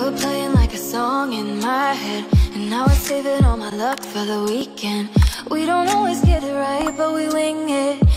Quit playing like a song in my head. And now I'm saving all my luck for the weekend. We don't always get it right, but we wing it.